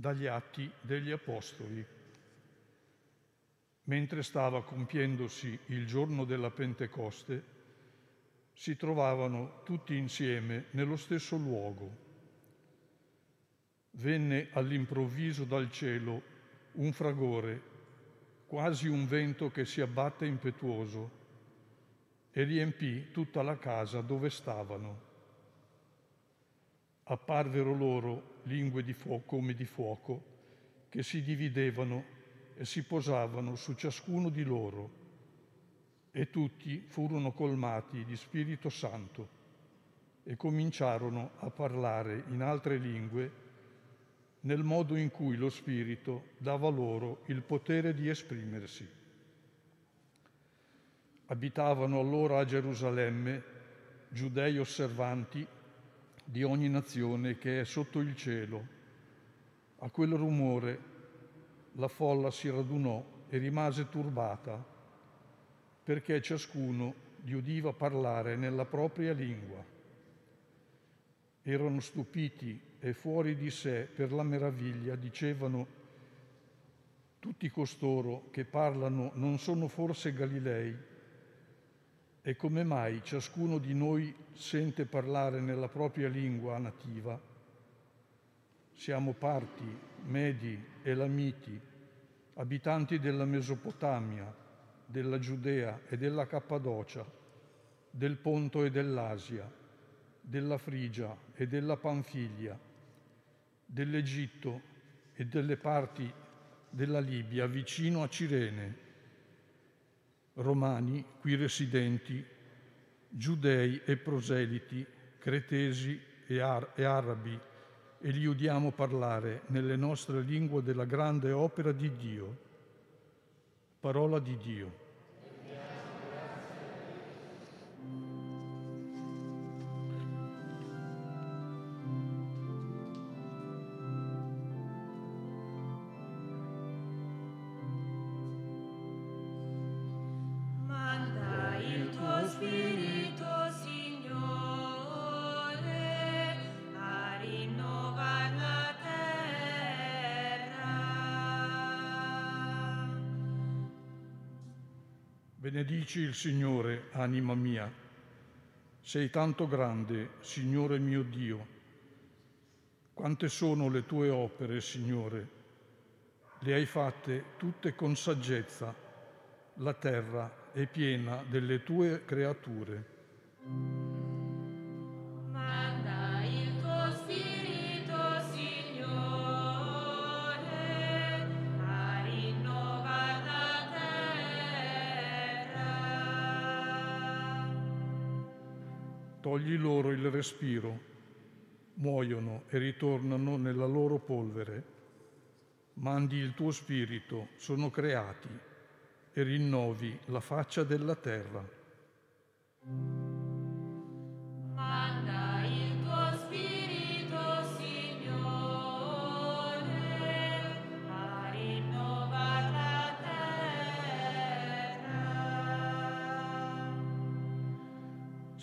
dagli atti degli Apostoli. Mentre stava compiendosi il giorno della Pentecoste, si trovavano tutti insieme nello stesso luogo. Venne all'improvviso dal cielo un fragore, quasi un vento che si abbatte impetuoso, e riempì tutta la casa dove stavano apparvero loro lingue di fuoco come di fuoco che si dividevano e si posavano su ciascuno di loro e tutti furono colmati di Spirito Santo e cominciarono a parlare in altre lingue nel modo in cui lo Spirito dava loro il potere di esprimersi. Abitavano allora a Gerusalemme giudei osservanti di ogni nazione che è sotto il cielo. A quel rumore la folla si radunò e rimase turbata, perché ciascuno gli udiva parlare nella propria lingua. Erano stupiti e fuori di sé per la meraviglia, dicevano, tutti costoro che parlano non sono forse Galilei? E come mai ciascuno di noi sente parlare nella propria lingua nativa? Siamo parti, medi, elamiti, abitanti della Mesopotamia, della Giudea e della Cappadocia, del Ponto e dell'Asia, della Frigia e della Panfilia, dell'Egitto e delle parti della Libia vicino a Cirene romani qui residenti, giudei e proseliti, cretesi e, ar- e arabi, e li udiamo parlare nelle nostre lingue della grande opera di Dio. Parola di Dio. Benedici il Signore, anima mia. Sei tanto grande, Signore mio Dio. Quante sono le tue opere, Signore? Le hai fatte tutte con saggezza. La terra è piena delle tue creature. Togli loro il respiro, muoiono e ritornano nella loro polvere. Mandi il tuo spirito, sono creati, e rinnovi la faccia della terra.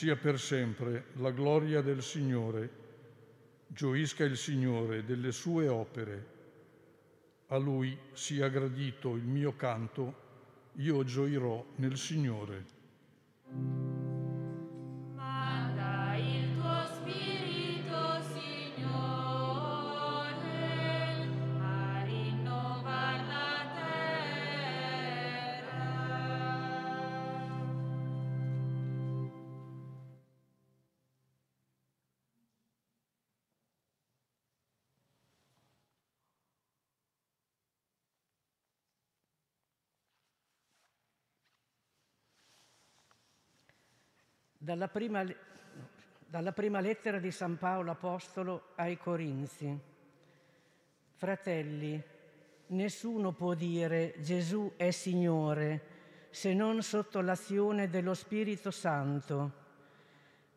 Sia per sempre la gloria del Signore. Gioisca il Signore delle sue opere. A Lui sia gradito il mio canto, io gioirò nel Signore. Dalla prima, dalla prima lettera di San Paolo Apostolo ai Corinzi. Fratelli, nessuno può dire Gesù è Signore se non sotto l'azione dello Spirito Santo.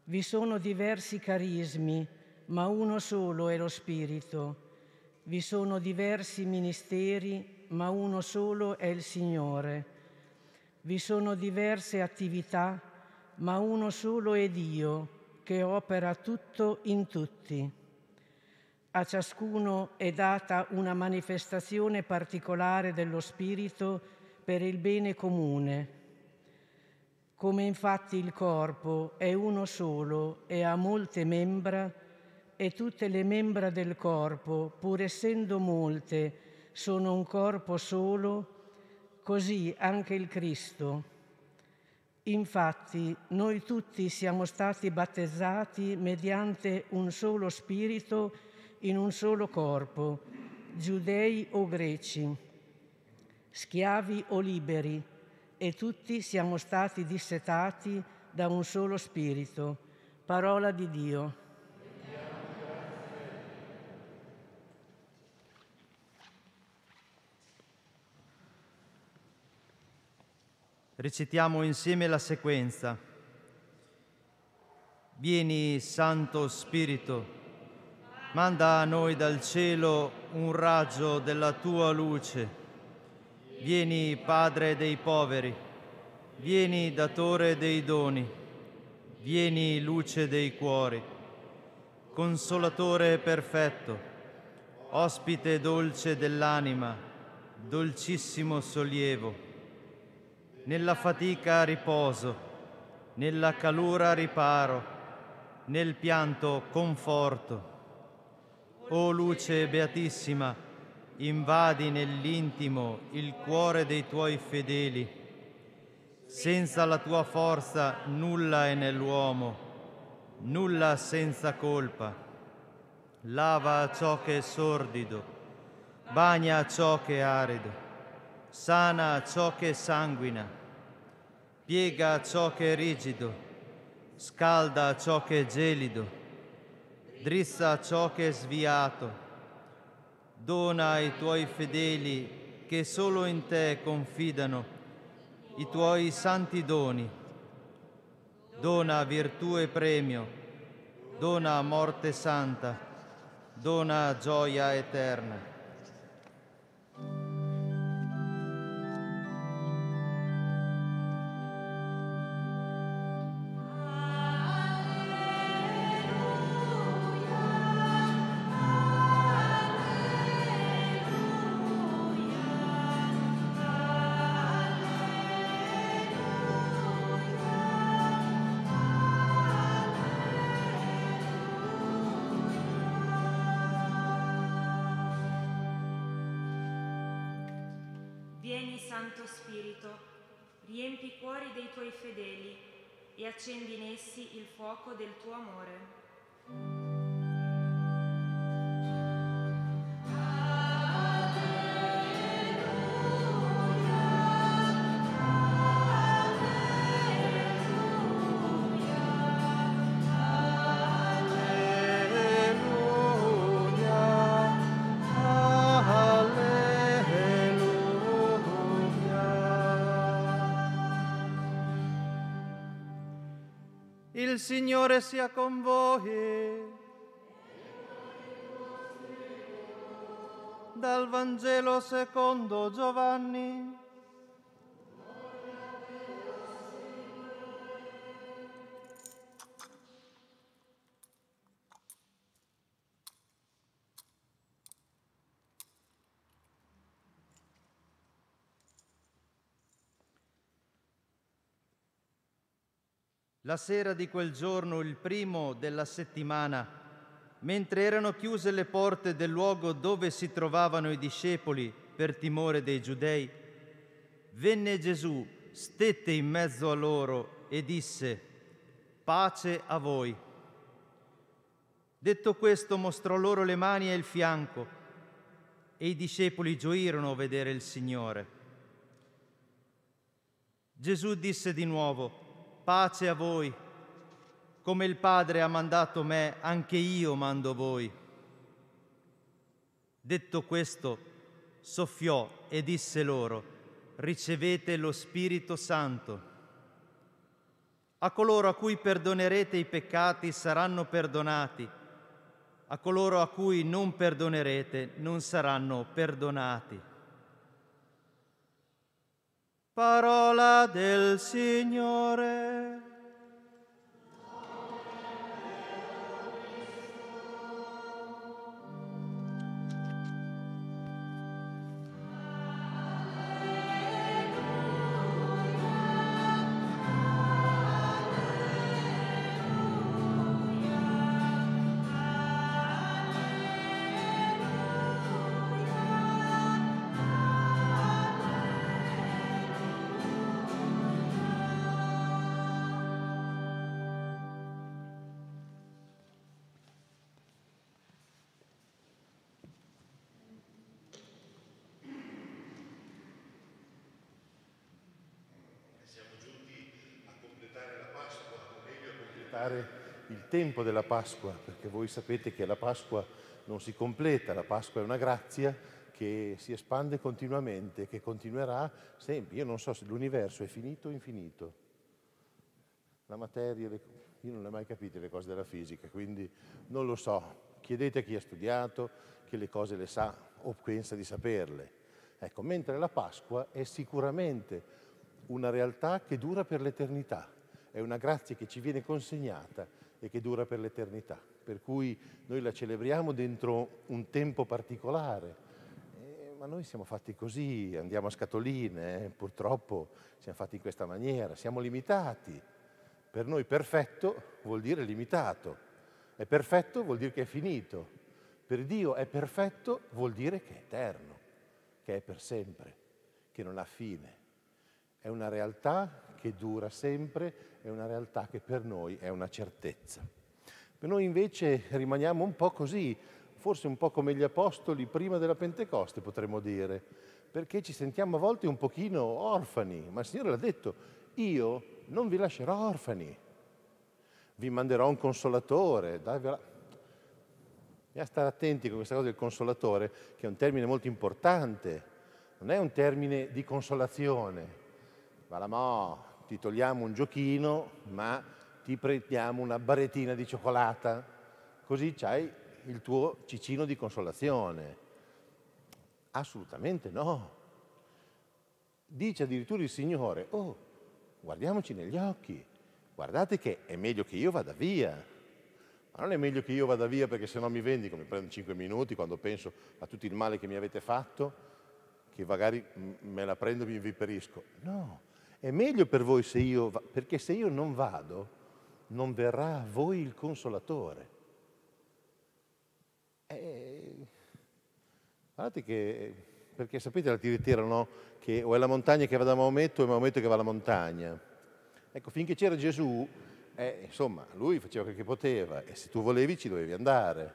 Vi sono diversi carismi, ma uno solo è lo Spirito. Vi sono diversi ministeri, ma uno solo è il Signore. Vi sono diverse attività, ma uno solo è Dio che opera tutto in tutti. A ciascuno è data una manifestazione particolare dello Spirito per il bene comune. Come infatti il corpo è uno solo e ha molte membra, e tutte le membra del corpo, pur essendo molte, sono un corpo solo, così anche il Cristo. Infatti noi tutti siamo stati battezzati mediante un solo spirito in un solo corpo, giudei o greci, schiavi o liberi, e tutti siamo stati dissetati da un solo spirito. Parola di Dio. Recitiamo insieme la sequenza. Vieni, Santo Spirito, manda a noi dal cielo un raggio della tua luce. Vieni, Padre dei poveri, vieni, Datore dei doni, vieni, luce dei cuori, consolatore perfetto, ospite dolce dell'anima, dolcissimo sollievo nella fatica riposo, nella calura riparo, nel pianto conforto. O luce beatissima, invadi nell'intimo il cuore dei tuoi fedeli. Senza la tua forza nulla è nell'uomo, nulla senza colpa. Lava ciò che è sordido, bagna ciò che è arido sana ciò che sanguina, piega ciò che è rigido, scalda ciò che è gelido, drissa ciò che è sviato, dona ai tuoi fedeli che solo in te confidano i tuoi santi doni, dona virtù e premio, dona morte santa, dona gioia eterna. Santo Spirito, riempi i cuori dei tuoi fedeli e accendi in essi il fuoco del tuo amore. Il Signore sia con voi. Dal Vangelo secondo Giovanni. La sera di quel giorno, il primo della settimana, mentre erano chiuse le porte del luogo dove si trovavano i discepoli per timore dei giudei, venne Gesù, stette in mezzo a loro e disse, pace a voi. Detto questo mostrò loro le mani e il fianco e i discepoli gioirono a vedere il Signore. Gesù disse di nuovo, pace a voi. Come il Padre ha mandato me, anche io mando voi. Detto questo, soffiò e disse loro, ricevete lo Spirito Santo. A coloro a cui perdonerete i peccati saranno perdonati, a coloro a cui non perdonerete non saranno perdonati. Parola del Signore. Aspettare il tempo della Pasqua, perché voi sapete che la Pasqua non si completa, la Pasqua è una grazia che si espande continuamente, che continuerà sempre. Io non so se l'universo è finito o infinito. La materia, io non le ho mai capite le cose della fisica, quindi non lo so. Chiedete a chi ha studiato, che le cose le sa o pensa di saperle. Ecco, mentre la Pasqua è sicuramente una realtà che dura per l'eternità, è una grazia che ci viene consegnata e che dura per l'eternità, per cui noi la celebriamo dentro un tempo particolare, eh, ma noi siamo fatti così, andiamo a scatoline, eh, purtroppo siamo fatti in questa maniera, siamo limitati. Per noi perfetto vuol dire limitato, è perfetto vuol dire che è finito, per Dio è perfetto vuol dire che è eterno, che è per sempre, che non ha fine. È una realtà che dura sempre, è una realtà che per noi è una certezza. Per noi invece rimaniamo un po' così, forse un po' come gli apostoli prima della Pentecoste potremmo dire, perché ci sentiamo a volte un pochino orfani, ma il Signore l'ha detto, io non vi lascerò orfani, vi manderò un consolatore. Bisogna stare attenti con questa cosa del consolatore, che è un termine molto importante, non è un termine di consolazione. Valamò, ti togliamo un giochino, ma ti prendiamo una barrettina di cioccolata, così c'hai il tuo cicino di consolazione. Assolutamente no. Dice addirittura il Signore, oh, guardiamoci negli occhi, guardate che è meglio che io vada via. Ma non è meglio che io vada via perché se no mi vendico, mi prendo 5 minuti quando penso a tutto il male che mi avete fatto, che magari me la prendo e mi viperisco. No, è meglio per voi se io, va- perché se io non vado, non verrà a voi il consolatore. E... Guardate che, perché sapete la tiritera, no? Che o è la montagna che va da Maometto o è Maometto che va alla montagna. Ecco, finché c'era Gesù, eh, insomma, lui faceva quel che poteva e se tu volevi ci dovevi andare.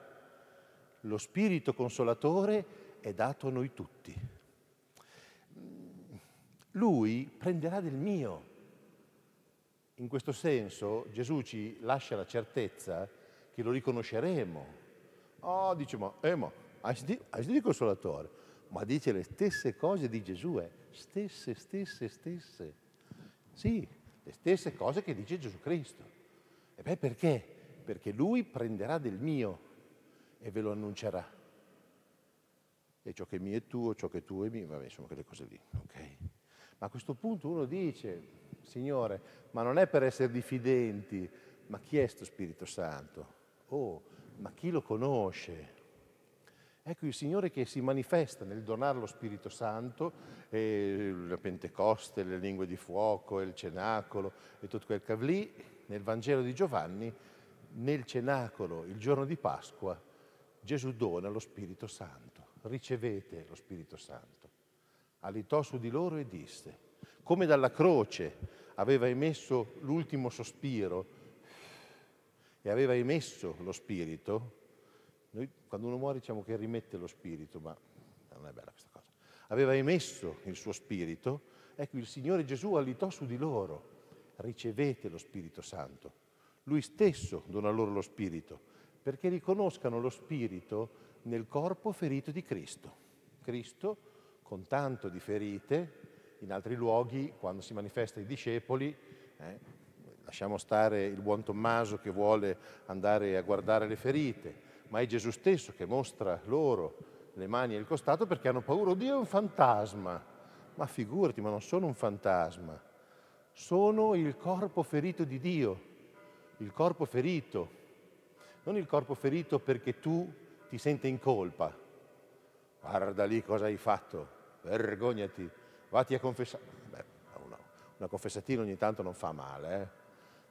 Lo spirito consolatore è dato a noi tutti lui prenderà del mio. In questo senso Gesù ci lascia la certezza che lo riconosceremo. Oh, dice, ma, eh, ma hai sentito il consolatore? Ma dice le stesse cose di Gesù, eh? stesse, stesse, stesse. Sì, le stesse cose che dice Gesù Cristo. E beh, perché? Perché lui prenderà del mio e ve lo annuncerà. E ciò che è mio è tuo, ciò che è tuo è mio, vabbè, insomma, quelle cose lì, ok? Ma a questo punto uno dice, Signore, ma non è per essere diffidenti, ma chi è questo Spirito Santo? Oh, ma chi lo conosce? Ecco il Signore che si manifesta nel donare lo Spirito Santo, la Pentecoste, le lingue di fuoco, il cenacolo e tutto quel cavlì, nel Vangelo di Giovanni, nel cenacolo, il giorno di Pasqua, Gesù dona lo Spirito Santo. Ricevete lo Spirito Santo alitò su di loro e disse, come dalla croce aveva emesso l'ultimo sospiro e aveva emesso lo spirito, noi quando uno muore diciamo che rimette lo spirito, ma non è bella questa cosa, aveva emesso il suo spirito, ecco il Signore Gesù alitò su di loro, ricevete lo Spirito Santo. Lui stesso dona loro lo Spirito, perché riconoscano lo Spirito nel corpo ferito di Cristo. Cristo con tanto di ferite, in altri luoghi quando si manifesta i discepoli, eh, lasciamo stare il buon Tommaso che vuole andare a guardare le ferite, ma è Gesù stesso che mostra loro le mani e il costato perché hanno paura, Dio è un fantasma, ma figurati, ma non sono un fantasma, sono il corpo ferito di Dio, il corpo ferito, non il corpo ferito perché tu ti senti in colpa, guarda lì cosa hai fatto, vergognati, vatti a confessare. Una, una, confessatina ogni tanto non fa male, eh?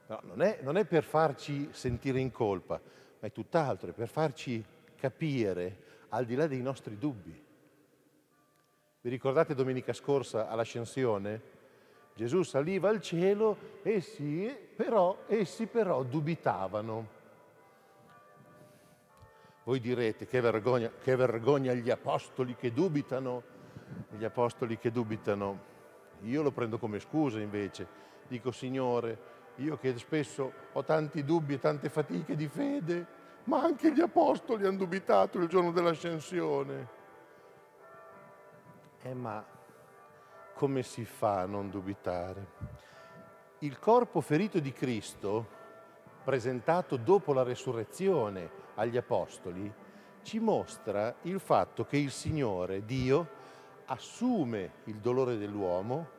no, non, è, non è per farci sentire in colpa, ma è tutt'altro, è per farci capire al di là dei nostri dubbi. Vi ricordate domenica scorsa all'ascensione? Gesù saliva al cielo, essi però, essi però dubitavano. Voi direte che vergogna, che vergogna gli apostoli che dubitano gli apostoli che dubitano. Io lo prendo come scusa invece. Dico, Signore, Io che spesso ho tanti dubbi e tante fatiche di fede, ma anche gli apostoli hanno dubitato il giorno dell'ascensione. Eh ma come si fa a non dubitare? Il corpo ferito di Cristo, presentato dopo la resurrezione agli apostoli, ci mostra il fatto che il Signore, Dio, assume il dolore dell'uomo,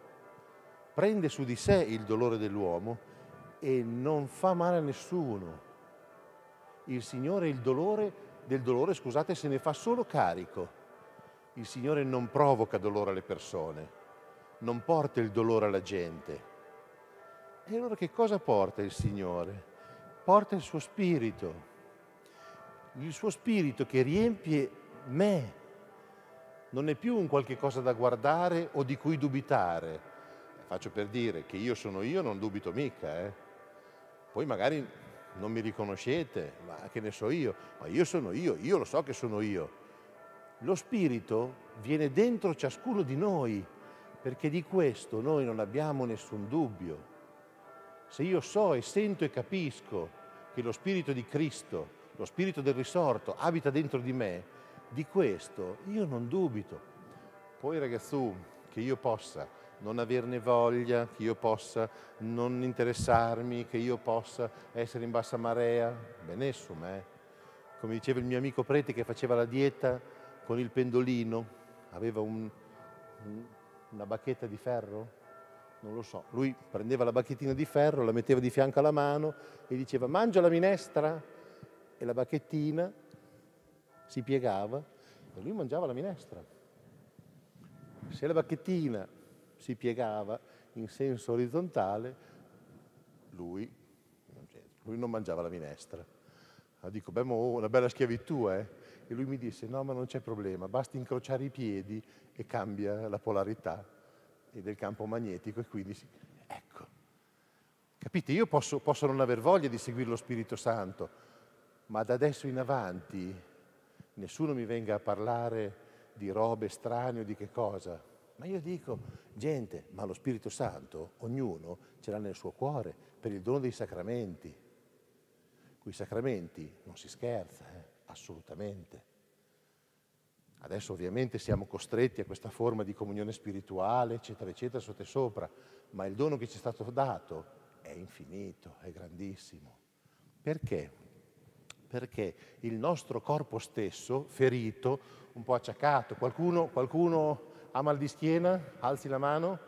prende su di sé il dolore dell'uomo e non fa male a nessuno. Il Signore il dolore del dolore, scusate, se ne fa solo carico. Il Signore non provoca dolore alle persone, non porta il dolore alla gente. E allora che cosa porta il Signore? Porta il suo spirito, il suo spirito che riempie me. Non è più un qualche cosa da guardare o di cui dubitare. Faccio per dire che io sono io, non dubito mica, eh? Poi magari non mi riconoscete, ma che ne so io, ma io sono io, io lo so che sono io. Lo Spirito viene dentro ciascuno di noi, perché di questo noi non abbiamo nessun dubbio. Se io so e sento e capisco che lo Spirito di Cristo, lo Spirito del risorto, abita dentro di me, di questo io non dubito. Poi ragazzu, che io possa non averne voglia, che io possa non interessarmi, che io possa essere in bassa marea, benissimo, eh? Come diceva il mio amico prete che faceva la dieta con il pendolino, aveva un, una bacchetta di ferro? Non lo so. Lui prendeva la bacchettina di ferro, la metteva di fianco alla mano e diceva mangia la minestra e la bacchettina si piegava e lui mangiava la minestra. Se la bacchettina si piegava in senso orizzontale, lui, lui non mangiava la minestra. Ah, dico, beh, una bella schiavitù, eh? E lui mi disse, no, ma non c'è problema, basta incrociare i piedi e cambia la polarità del campo magnetico e quindi, ecco. Capite, io posso, posso non aver voglia di seguire lo Spirito Santo, ma da adesso in avanti nessuno mi venga a parlare di robe strane o di che cosa. Ma io dico, gente, ma lo Spirito Santo, ognuno ce l'ha nel suo cuore per il dono dei sacramenti. Con i sacramenti non si scherza, eh? assolutamente. Adesso ovviamente siamo costretti a questa forma di comunione spirituale, eccetera, eccetera, sotto e sopra, ma il dono che ci è stato dato è infinito, è grandissimo. Perché? Perché il nostro corpo stesso, ferito, un po' acciaccato, qualcuno, qualcuno ha mal di schiena? Alzi la mano.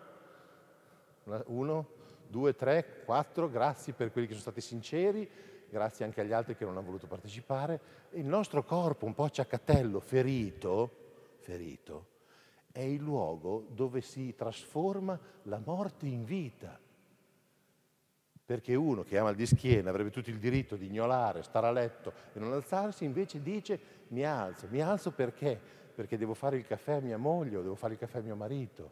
Uno, due, tre, quattro. Grazie per quelli che sono stati sinceri. Grazie anche agli altri che non hanno voluto partecipare. Il nostro corpo, un po' ciaccatello, ferito, ferito, è il luogo dove si trasforma la morte in vita. Perché uno che ha mal di schiena avrebbe tutto il diritto di ignorare, stare a letto e non alzarsi, invece dice mi alzo. Mi alzo perché? perché devo fare il caffè a mia moglie o devo fare il caffè a mio marito,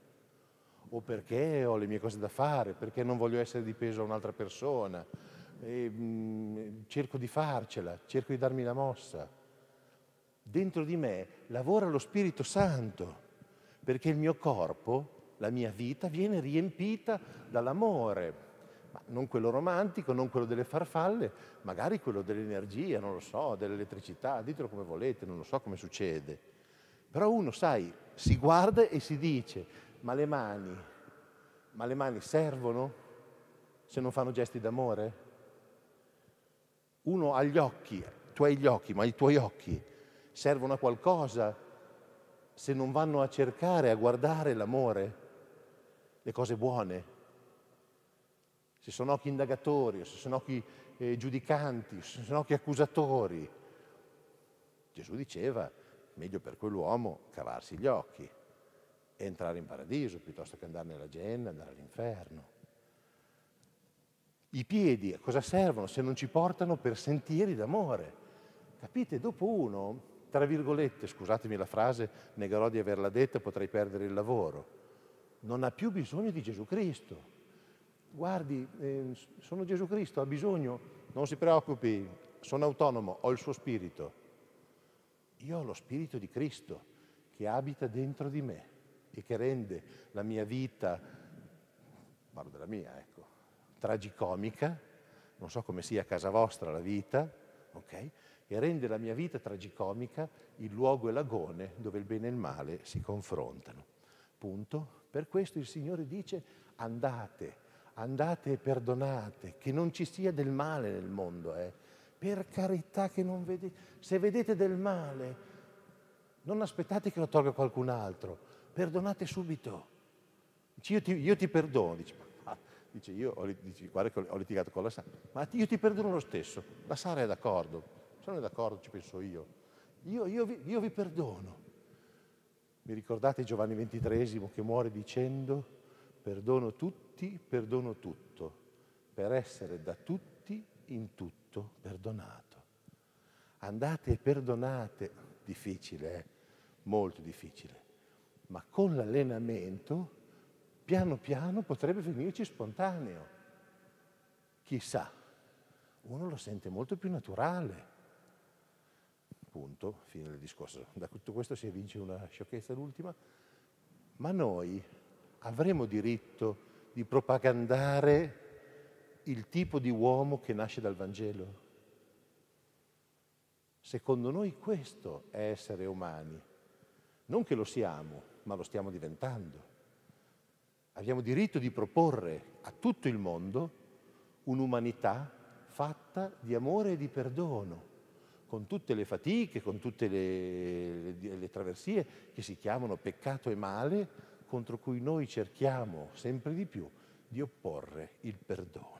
o perché ho le mie cose da fare, perché non voglio essere dipeso a un'altra persona. E, mh, mm, cerco di farcela, cerco di darmi la mossa. Dentro di me lavora lo Spirito Santo, perché il mio corpo, la mia vita viene riempita dall'amore, non quello romantico, non quello delle farfalle, magari quello dell'energia, non lo so, dell'elettricità, ditelo come volete, non lo so come succede. Però uno, sai, si guarda e si dice, ma le mani, ma le mani servono se non fanno gesti d'amore? Uno ha gli occhi, tu hai gli occhi, ma i tuoi occhi servono a qualcosa se non vanno a cercare, a guardare l'amore, le cose buone. Se sono occhi indagatori, se sono occhi eh, giudicanti, se sono occhi accusatori. Gesù diceva, meglio per quell'uomo cavarsi gli occhi e entrare in paradiso piuttosto che andare nella genna, andare all'inferno. I piedi a cosa servono se non ci portano per sentieri d'amore? Capite? Dopo uno, tra virgolette, scusatemi la frase, negherò di averla detta, potrei perdere il lavoro, non ha più bisogno di Gesù Cristo. Guardi, eh, sono Gesù Cristo, ha bisogno, non si preoccupi, sono autonomo, ho il suo spirito. Io ho lo Spirito di Cristo che abita dentro di me e che rende la mia vita, parlo della mia, ecco, tragicomica, non so come sia a casa vostra la vita, ok? E rende la mia vita tragicomica il luogo e l'agone dove il bene e il male si confrontano. Punto. Per questo il Signore dice andate, andate e perdonate, che non ci sia del male nel mondo, eh. Per carità che non vedete, se vedete del male, non aspettate che lo tolga qualcun altro, perdonate subito. Dice, io, ti, io ti perdono, dice, ma, dice io ho, dice, guarda che ho litigato con la Sara, ma io ti perdono lo stesso, la Sara è d'accordo, se non è d'accordo ci penso io, io, io, vi, io vi perdono. Mi ricordate Giovanni XXIII che muore dicendo perdono tutti, perdono tutto, per essere da tutti in tutto perdonato. Andate e perdonate, difficile, eh? molto difficile, ma con l'allenamento piano piano potrebbe venirci spontaneo. Chissà, uno lo sente molto più naturale. Punto, fine del discorso. Da tutto questo si evince una sciocchezza l'ultima, ma noi avremo diritto di propagandare il tipo di uomo che nasce dal Vangelo? Secondo noi questo è essere umani. Non che lo siamo, ma lo stiamo diventando. Abbiamo diritto di proporre a tutto il mondo un'umanità fatta di amore e di perdono, con tutte le fatiche, con tutte le, le, le traversie che si chiamano peccato e male, contro cui noi cerchiamo sempre di più di opporre il perdono.